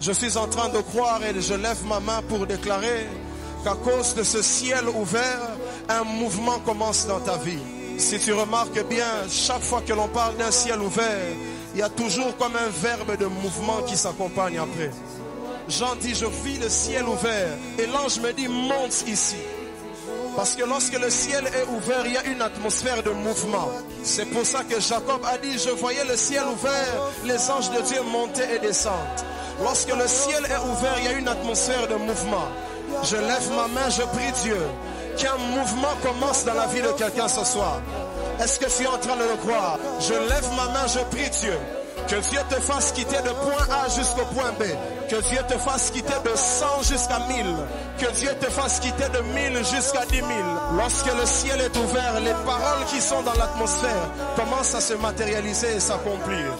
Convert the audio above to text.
Je suis en train de croire et je lève ma main pour déclarer qu'à cause de ce ciel ouvert, un mouvement commence dans ta vie. Si tu remarques bien, chaque fois que l'on parle d'un ciel ouvert, il y a toujours comme un verbe de mouvement qui s'accompagne après. Jean dit, je vis le ciel ouvert. Et l'ange me dit, monte ici. Parce que lorsque le ciel est ouvert, il y a une atmosphère de mouvement. C'est pour ça que Jacob a dit, je voyais le ciel ouvert, les anges de Dieu monter et descendre. Lorsque le ciel est ouvert, il y a une atmosphère de mouvement. Je lève ma main, je prie Dieu qu'un mouvement commence dans la vie de quelqu'un ce soir. Est-ce que tu es en train de le croire? Je lève ma main, je prie Dieu. Que Dieu te fasse quitter de point A jusqu'au point B. Que Dieu te fasse quitter de 100 jusqu'à 1000. Que Dieu te fasse quitter de 1000 jusqu'à 10 000. Lorsque le ciel est ouvert, les paroles qui sont dans l'atmosphère commencent à se matérialiser et s'accomplir.